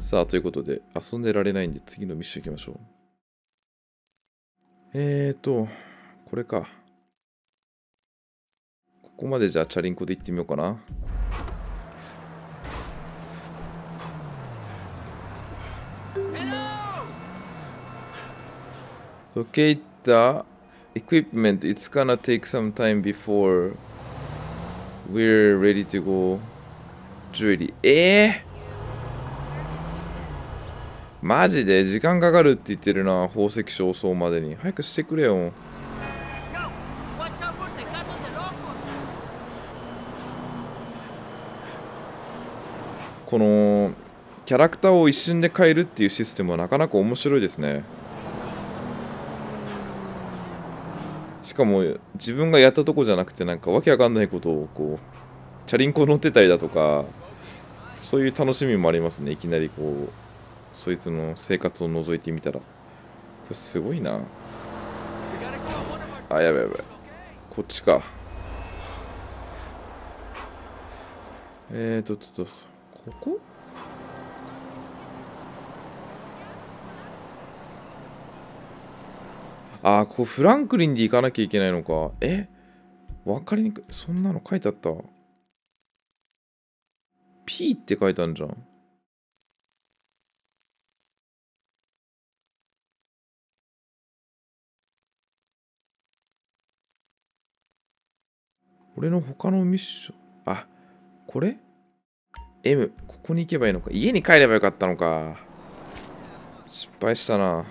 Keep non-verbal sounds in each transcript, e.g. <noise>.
さあ、ということで、遊んでられないんで次のミッション行きましょう。えーと、これか。ここまでじゃあチャリンコで行ってみようかな。Locate the equipment. It's gonna take some time before we're ready to go. Jewelry. えーマジで時間かかるって言ってるな宝石焦燥までに。早くしてくれよ。このキャラクターを一瞬で変えるっていうシステムはなかなか面白いですね。しかも自分がやったとこじゃなくてなんかわけわかんないことをこうチャリンコ乗ってたりだとかそういう楽しみもありますね。いきなりこうそいつの生活を覗いてみたらこれすごいな。あやばいやばいこっちか。えーとちょっとここ？あーここフランクリンで行かなきゃいけないのか。え？わかりにくい。そんなの書いてあった？P って書いてあるじゃん。俺の他のミッション。あこれ ?M ここに行けばいいのか。家に帰ればよかったのか。失敗したな。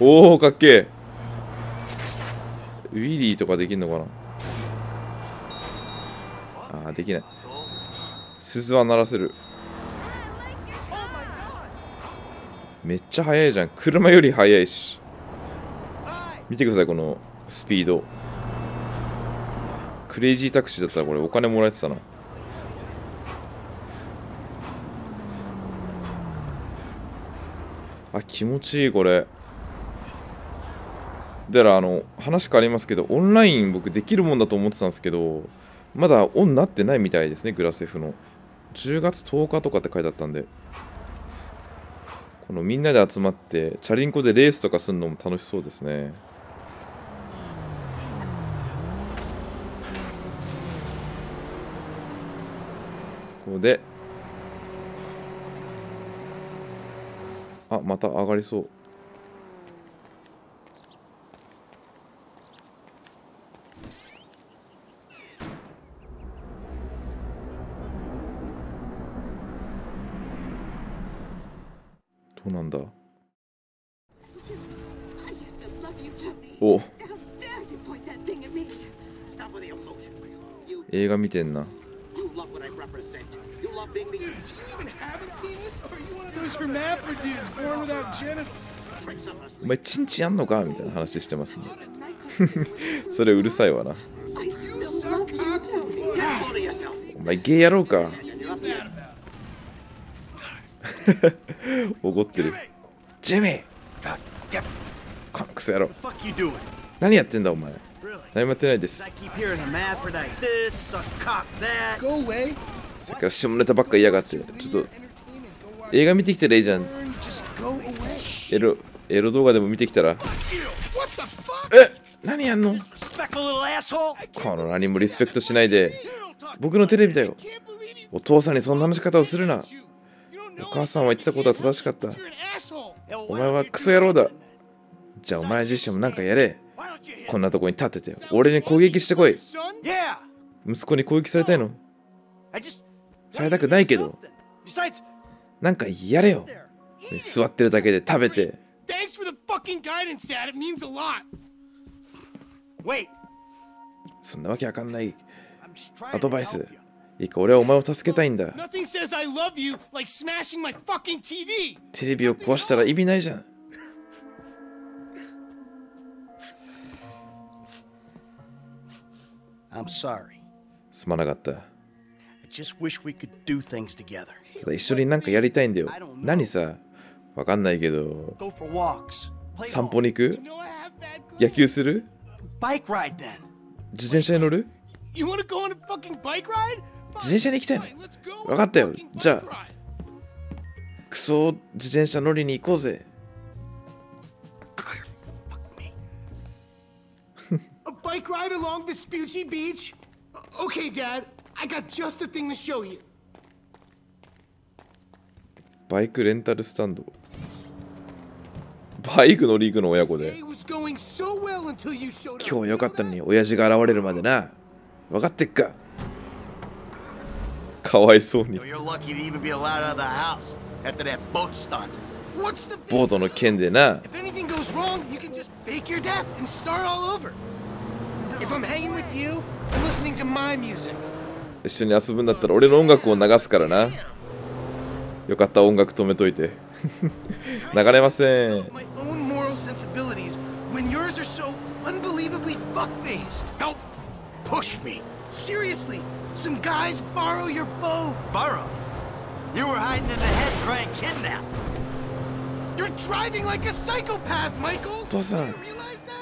おおかっけえ。ウィリーとかできんのかな。あーできない。鈴は鳴らせる。めっちゃ速いじゃん。車より速いし。見てくださいこのスピード。クレイジータクシーだったらこれお金もらえてたな。あ気持ちいいこれ。だからあの話変わりますけどオンライン僕できるもんだと思ってたんですけどまだオンになってないみたいですねグラセフの。10月10日とかって書いてあったんで。このみんなで集まってチャリンコでレースとかするのも楽しそうですね。こであまた上がりそう。どうなんだ？お。映画見てんな。Do you even have a penis? Or are you one of those hermaphrodites born without genitals? お前チンチンあんのかみたいな話してますねそれうるさいわな.お前ゲイやろうか.怒ってるジェミーこのクソ野郎?何やってんだお前?何もやってないですさっきから下ネタばっか言いやがってちょっと映画見てきたらいいじゃんエロエロ動画でも見てきたら。え何やんの？この何もリスペクトしないで。僕のテレビだよ。お父さんにそんな話し方をするな。お母さんは言ってたことは正しかった。お前はクソ野郎だ。じゃあお前自身もんかやれ。こんなとこに立ってて。俺に攻撃してこい。息子に攻撃されたいの？されたくないけどなんかやれよ.座ってるだけで食べて Thanks for the fucking guidance, Dad. It means a lot. Wait. そんなわけわかんないアドバイス.いいか俺はお前を助けたいんだ Nothing says I love you like smashing my fucking TV. テレビを壊したら意味ないじゃん I'm sorry. すまなかった just wish we could do things together. 一緒になんかやりたいんだよ。何さ、わかんないけど。散歩に行く？野球する？自転車に乗る？自転車に行きたいの？分かったよ。じゃあ、クソ自転車乗りに行こうぜ。バイクライドアスピーチービーチ ?OK、ダッ。I got just the thing to show you. バイクレンタルスタンドバイク乗り行くの親子で Day was going so well until you showed up. 今日よかったのに親父が現れるまでな分かってっかかわいそうにボートの件でな If anything goes wrong, you can just fake your death and start all over. If I'm hanging with you, I'm listening to my music. 一緒に遊ぶんだったら俺の音楽を流すからな。よかった音楽止めといて。<laughs> 流れません、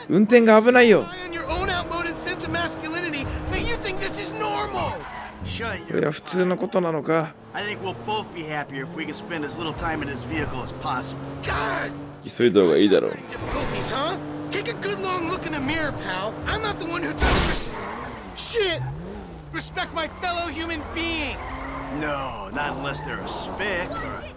運転が危ないよ。これは普通のことなのか I think we'll both be happier if we can spend as little time in this vehicle as possible. God, 急いだ方がいいだろう difficulties, huh? Take a good long look in the mirror, pal. I'm not the one who does Shit! Respect my fellow human beings. No, not unless they're a spick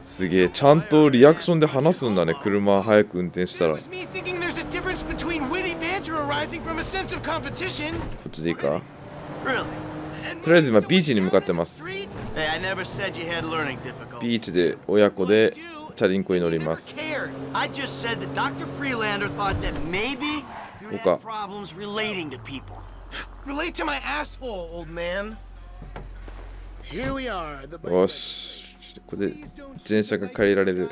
すげえちゃんとリアクションで話すんだね車早く運転した It らこ was me thinking there's a difference between witty banter arising from a sense of competition っちでいいか Really? とりあえず今ビーチに向かってます。ビーチで親子でチャリンコに乗ります。おか。よし。ここで自車が借りられる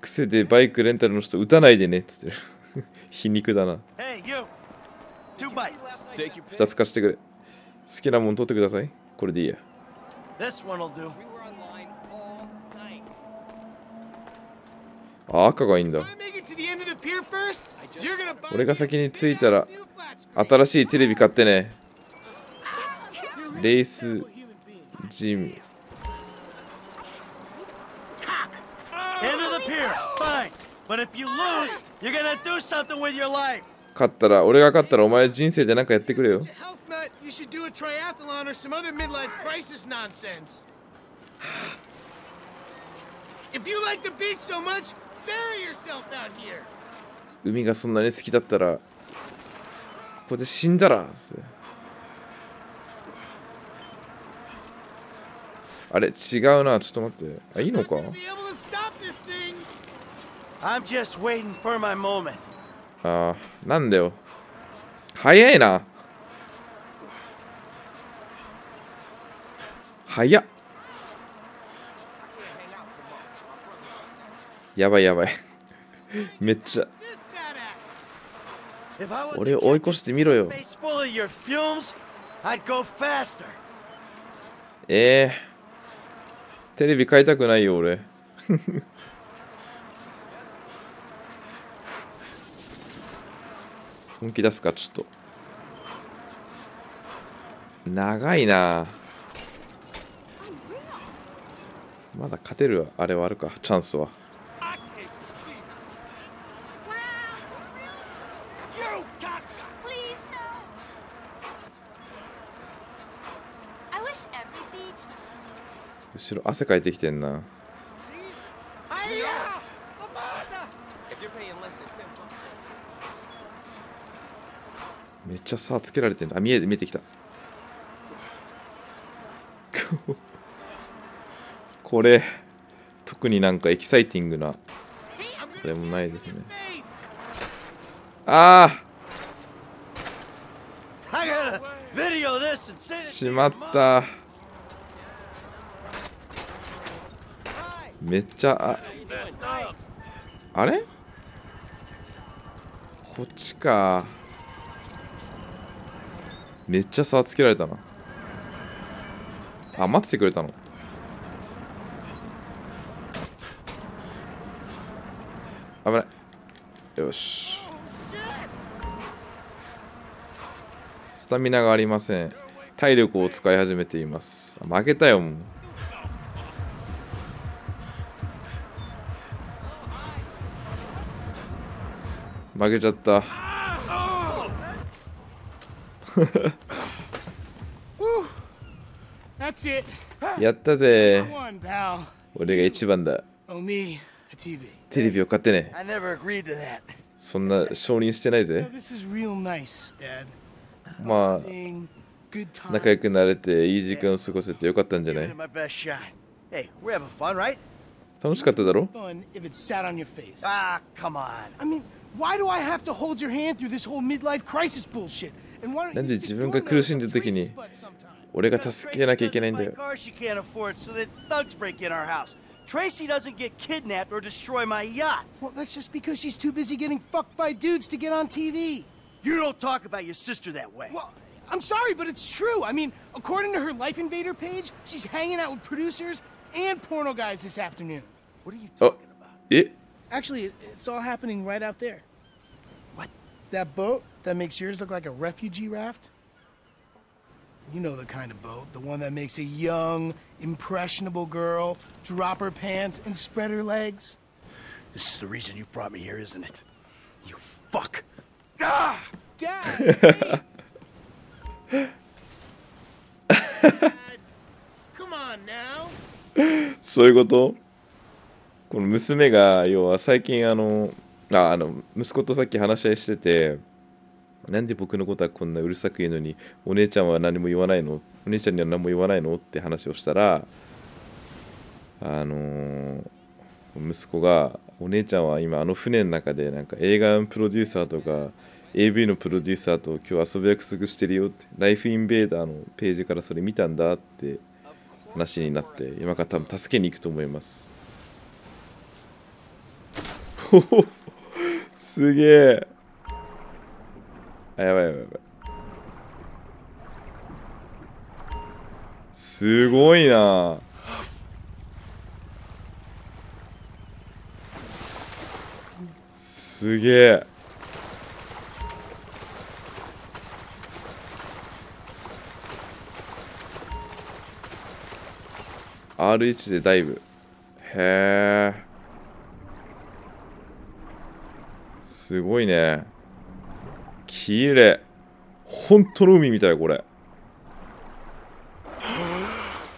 癖でバイクレンタルの人打たないでねっつってる <laughs> 皮肉だな。二つ貸してくれ。好きなもん取ってください。これでいいや。あ赤がいいんだ。俺が先に着いたら新しいテレビ買ってね。レースジム。エンドゥピアファイン But if you lose, you're gonna do something with your life! 勝ったら俺が勝ったらお前人生で何かやってくれよ。海がそんなに好きだったらここで死んだらあれ違うなちょっと待って。あいいのか？ああ、なんだよ。早いな。早っ。やばいやばい。<laughs> めっちゃ。俺を追い越してみろよええ、テレビ買いたくないよ俺 <laughs> 本気出すかちょっと。長いな。まだ勝てるあれはあるかチャンスは。後ろ汗かいてきてんな If you're paying less than 10 bucks. めっちゃ差つけられてんだあ見え見えてきた。<laughs> これ特になんかエキサイティングな I'm それもないですね。ああしまった。めっちゃああれ？こっちか。めっちゃ差つけられたな。あ待っててくれたの。危ない。よし。スタミナがありません。体力を使い始めています。負けたよもう。負けちゃった。<laughs> やったぜ。俺が一番だ。テレビを買ってね。そんな承認してないぜ。まあ、仲良くなれて、いい時間を過ごせてよかったんじゃない？楽しかっただろ？ああ、come. why do I have to hold your hand through this whole midlife crisis bullshit? And why don't なんで you 自 stick 分 your が nose 苦しんで up る時に Tracy's butt sometime? 俺が助けなきゃいけないんだ Tracy よ doesn't buy a car she can't afford so that thugs break in our house. Tracy doesn't get kidnapped or destroy my yacht. Well, that's just because she's too busy getting fucked by dudes to get on TV. You don't talk about your sister that way. Well, I'm sorry, but it's true. I mean, according to her Life Invader page, she's hanging out with producers and porno guys this afternoon. What are you あ talking about? え Actually, it- it's all happening right out there. What? That boat that makes yours look like a refugee raft? You know the kind of boat, the one that makes a young, impressionable girl drop her pants and spread her legs. This is the reason you brought me here, isn't it? You fuck. Ah! Dad! <laughs> hey. Dad, Come on now. そ<laughs> ういうこと この娘が要は最近あのああの息子とさっき話し合いしててなんで僕のことはこんなうるさく言うのにお姉ちゃんは何も言わないの？お姉ちゃんには何も言わないの？って話をしたらあのー息子がお姉ちゃんは今あの船の中でなんか映画のプロデューサーとか AV のプロデューサーと今日遊ぶ約束してるよってライフインベーダーのページからそれ見たんだって話になって今から多分助けに行くと思います。<laughs> すげえ。あやばいやばいやばい。すごいな。すげえ「RH でダイブ」へえ。すごいね。きれい本当の海みたいこれ。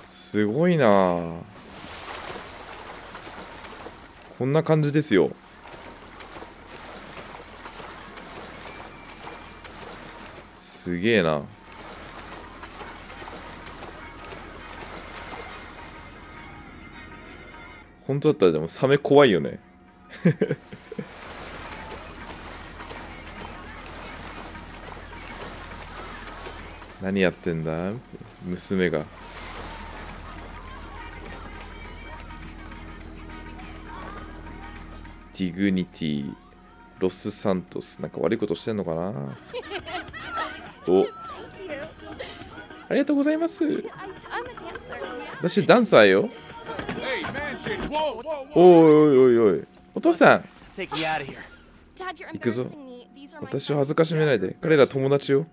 すごいな。こんな感じですよ。すげえな。本当だったらでもサメ怖いよね。何やってんだ？娘が。ディグニティロスサントスなんか悪いことしてんのかな？<laughs> おありがとうございます.私ダンサーよ。おいおいおいおい。お父さん。行くぞ私を.恥ずかしめないで。彼ら友達よ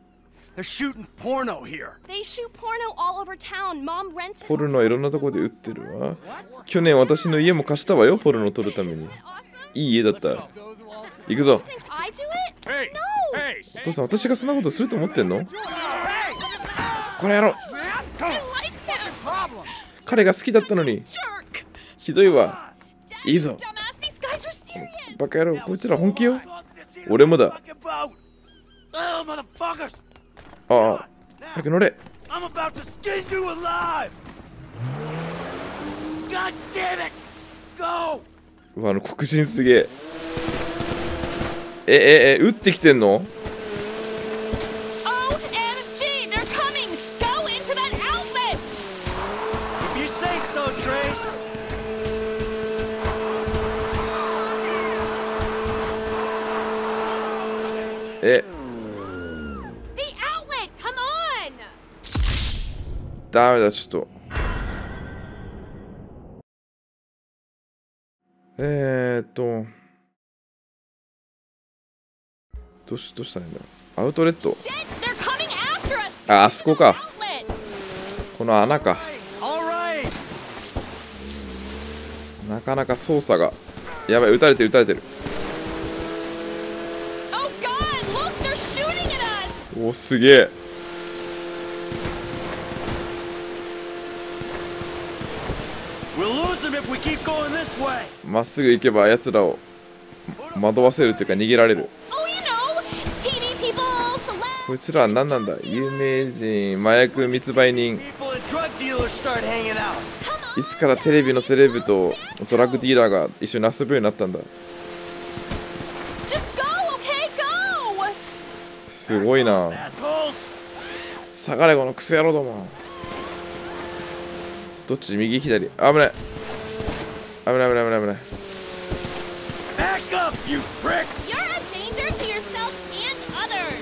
ポルノはいろんなところで売ってるわ。去年私の家も貸したわよ、ポルノを撮るために。いい家だった。行くぞ。お父さん、私がそんなことすると思ってんのこれやろう。彼が好きだったのに。ひどいわ。いいぞ。バカ野郎、こいつら本気よ。俺もだ。ああ早く乗れ I'm about to skin you alive! God damn it! Go! うわあの黒人すげええええ撃ってきてんの OMG, they're coming. Go into that outlet. If you say so, Trace. えダメだ、ちょっと。えー、っと。どうし、どうしたらいいんだ？アウトレット。あ、あそこか。この穴か。なかなか操作が。やばい、撃たれてる、撃たれてる。お、すげえ We'll lose them if we keep going this way. まっすぐ行けば奴らを惑わせるっていうか逃げられる。Oh, こ.いつらは何なんだ？有名人麻薬密売人.いつからテレビのセレブとドラッグディーラーが一緒に遊ぶようになったんだ？すごいな.下がれこのクソ野郎ども。どっち？右？左？危ない危ない危ない危ない危ない Back up, you pricks. You're a danger to yourself and others.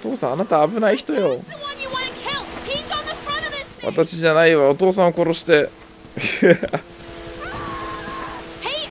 お父さんあなた危ない人よ The one you want to kill. He's on the front of this. 私じゃないわお父さんを殺して